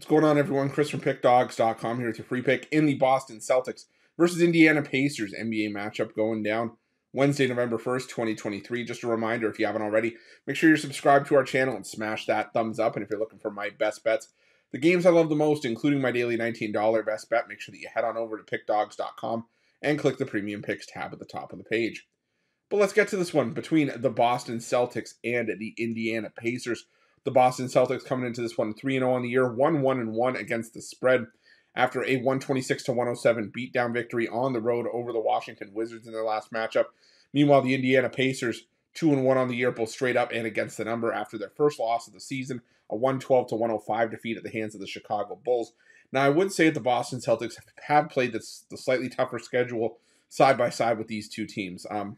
What's going on, everyone? Chris from PickDawgz.com here with your free pick in the Boston Celtics versus Indiana Pacers NBA matchup going down Wednesday, November 1st, 2023. Just a reminder, if you haven't already, make sure you're subscribed to our channel and smash that thumbs up. And if you're looking for my best bets, the games I love the most, including my daily $19 best bet, make sure that you head on over to PickDawgz.com and click the Premium Picks tab at the top of the page. But let's get to this one between the Boston Celtics and the Indiana Pacers. The Boston Celtics coming into this one 3 0 on the year, 1 1 and 1 against the spread after a 126 107 beatdown victory on the road over the Washington Wizards in their last matchup. Meanwhile, the Indiana Pacers 2 1 on the year, both straight up and against the number after their first loss of the season, a 112 105 defeat at the hands of the Chicago Bulls. Now, I would say that the Boston Celtics have played this, the slightly tougher schedule side by side with these two teams. Um,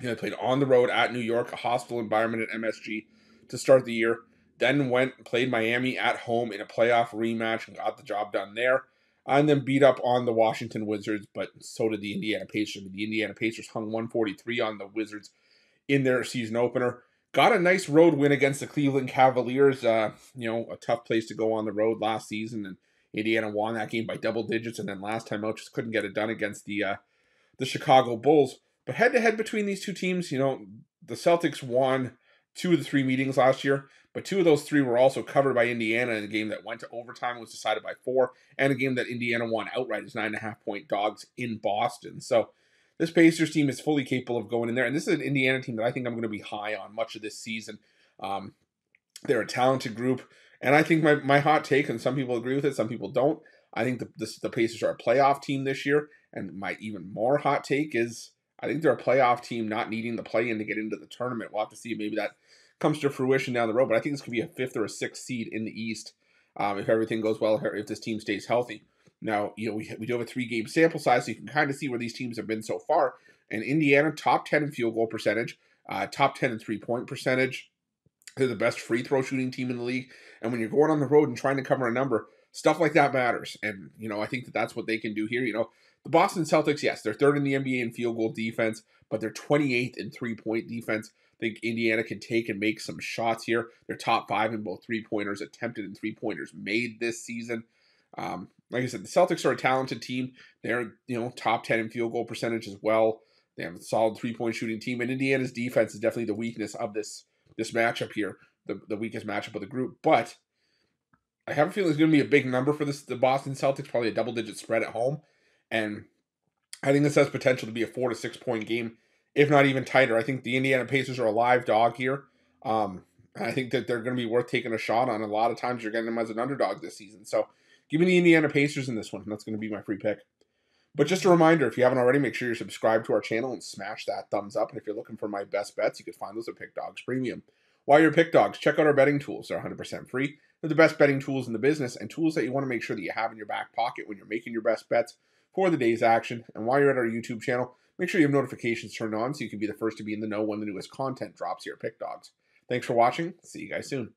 you know, they played on the road at New York, a hostile environment at MSG to start the year. Then went and played Miami at home in a playoff rematch and got the job done there. And then beat up on the Washington Wizards, but so did the Indiana Pacers. The Indiana Pacers hung 143 on the Wizards in their season opener. Got a nice road win against the Cleveland Cavaliers. Uh, you know, a tough place to go on the road last season, and Indiana won that game by double digits. And then last time out, just couldn't get it done against the uh, the Chicago Bulls. But head to head between these two teams, you know, the Celtics won two of the three meetings last year, but two of those three were also covered by Indiana in a game that went to overtime was decided by four, and a game that Indiana won outright as nine and a half point dogs in Boston. So this Pacers team is fully capable of going in there, and this is an Indiana team that I think I'm going to be high on much of this season. Um, they're a talented group, and I think my, my hot take, and some people agree with it, some people don't. I think the, the, the Pacers are a playoff team this year, and my even more hot take is I think they're a playoff team not needing the play in to get into the tournament. We'll have to see. Maybe that comes to fruition down the road. But I think this could be a fifth or a sixth seed in the East um, if everything goes well, if this team stays healthy. Now, you know, we, we do have a three game sample size, so you can kind of see where these teams have been so far. And Indiana, top 10 in field goal percentage, uh, top 10 in three point percentage. They're the best free throw shooting team in the league. And when you're going on the road and trying to cover a number, stuff like that matters. And, you know, I think that that's what they can do here. You know, the Boston Celtics, yes, they're third in the NBA in field goal defense, but they're 28th in three point defense I think Indiana can take and make some shots here. They're top five in both three pointers attempted and three pointers made this season. Um, like I said, the Celtics are a talented team. They're you know top ten in field goal percentage as well. They have a solid three point shooting team, and Indiana's defense is definitely the weakness of this this matchup here, the, the weakest matchup of the group. But I have a feeling it's going to be a big number for this the Boston Celtics, probably a double digit spread at home, and I think this has potential to be a four to six point game if not even tighter. I think the Indiana Pacers are a live dog here. Um, I think that they're going to be worth taking a shot on. A lot of times you're getting them as an underdog this season. So give me the Indiana Pacers in this one. That's going to be my free pick. But just a reminder, if you haven't already, make sure you're subscribed to our channel and smash that thumbs up. And if you're looking for my best bets, you can find those at Pick Dawgz Premium. While you're Pick Dawgz, check out our betting tools. They're 100% free. They're the best betting tools in the business and tools that you want to make sure that you have in your back pocket when you're making your best bets for the day's action. And while you're at our YouTube channel, Make sure you have notifications turned on so you can be the first to be in the know when the newest content drops here at Pick Dawgz. Thanks for watching. See you guys soon.